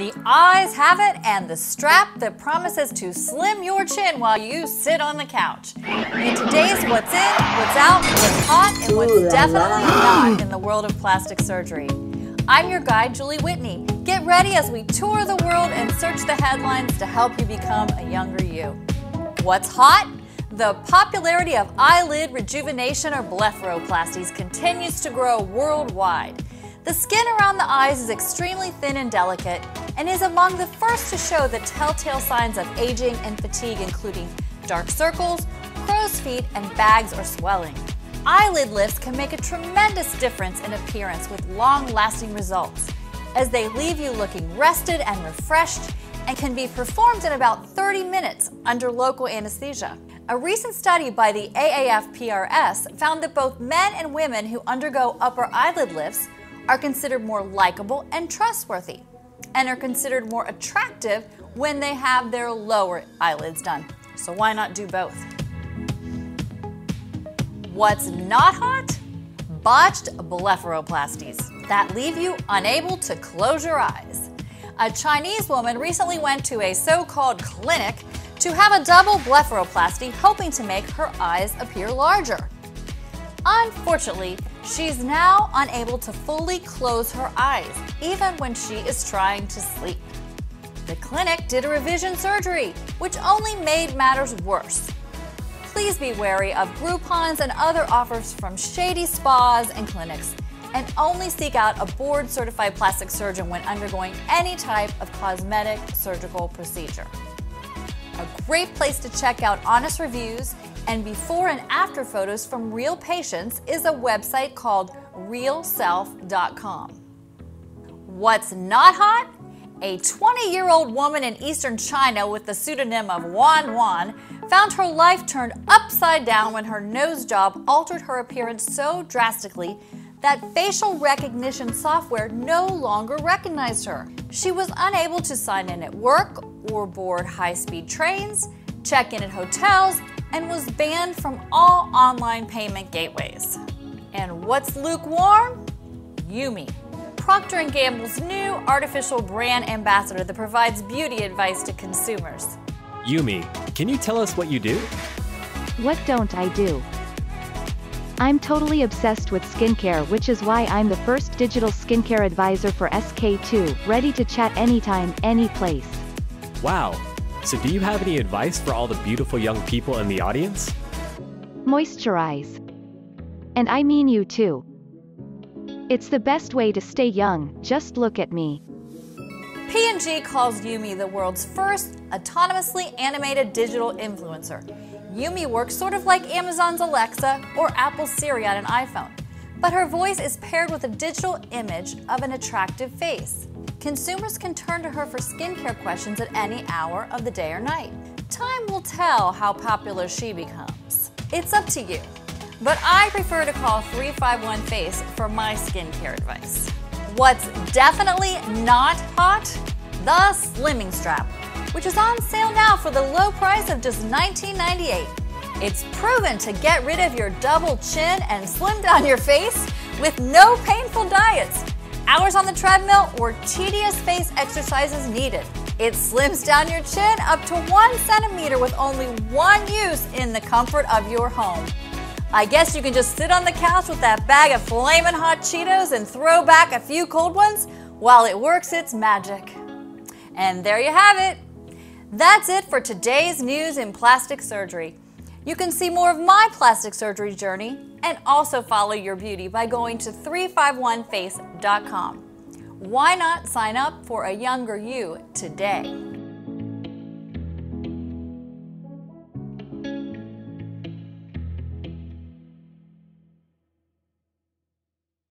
The eyes have it and the strap that promises to slim your chin while you sit on the couch. In today's What's In, What's Out, What's Hot, and What's Definitely Not in the world of plastic surgery. I'm your guide, Julie Whitney. Get ready as we tour the world and search the headlines to help you become a younger you. What's hot? The popularity of eyelid rejuvenation or blepharoplasties continues to grow worldwide. The skin around the eyes is extremely thin and delicate and is among the first to show the telltale signs of aging and fatigue, including dark circles, crow's feet, and bags or swelling. Eyelid lifts can make a tremendous difference in appearance with long lasting results, as they leave you looking rested and refreshed and can be performed in about 30 minutes under local anesthesia. A recent study by the AAFPRS found that both men and women who undergo upper eyelid lifts are considered more likable and trustworthy, and are considered more attractive when they have their lower eyelids done. So why not do both? What's not hot? Botched blepharoplasties that leave you unable to close your eyes. A Chinese woman recently went to a so called clinic to have a double blepharoplasty, hoping to make her eyes appear larger. Unfortunately, she's now unable to fully close her eyes, even when she is trying to sleep. The clinic did a revision surgery, which only made matters worse. Please be wary of Groupons and other offers from shady spas and clinics, and only seek out a board certified plastic surgeon when undergoing any type of cosmetic surgical procedure. A great place to check out honest reviews and before and after photos from real patients is a website called realself.com. What's not hot? A 20 year old woman in eastern China with the pseudonym of Wan Wan found her life turned upside down when her nose job altered her appearance so drastically that facial recognition software no longer recognized her. She was unable to sign in at work or board high speed trains, check in at hotels, and was banned from all online payment gateways. And what's lukewarm? Yumi. Procter & Gamble's new artificial brand ambassador that provides beauty advice to consumers. Yumi, can you tell us what you do? What don't I do? I'm totally obsessed with skincare which is why I'm the first digital skincare advisor for SK2, ready to chat anytime, any place. Wow, so do you have any advice for all the beautiful young people in the audience? Moisturize. And I mean you too. It's the best way to stay young, just look at me. P&G calls Yumi the world's first autonomously animated digital influencer. Yumi works sort of like Amazon's Alexa or Apple's Siri on an iPhone, but her voice is paired with a digital image of an attractive face. Consumers can turn to her for skincare questions at any hour of the day or night. Time will tell how popular she becomes. It's up to you. But I prefer to call 351 Face for my skincare advice. What's definitely not hot? The Slimming Strap, which is on sale now for the low price of just $19.98. It's proven to get rid of your double chin and slim down your face with no painful diets hours on the treadmill, or tedious face exercises needed. It slims down your chin up to one centimeter with only one use in the comfort of your home. I guess you can just sit on the couch with that bag of flaming hot Cheetos and throw back a few cold ones while it works its magic. And there you have it. That's it for today's news in plastic surgery. You can see more of my plastic surgery journey and also follow your beauty by going to 351face.com. Why not sign up for a younger you today?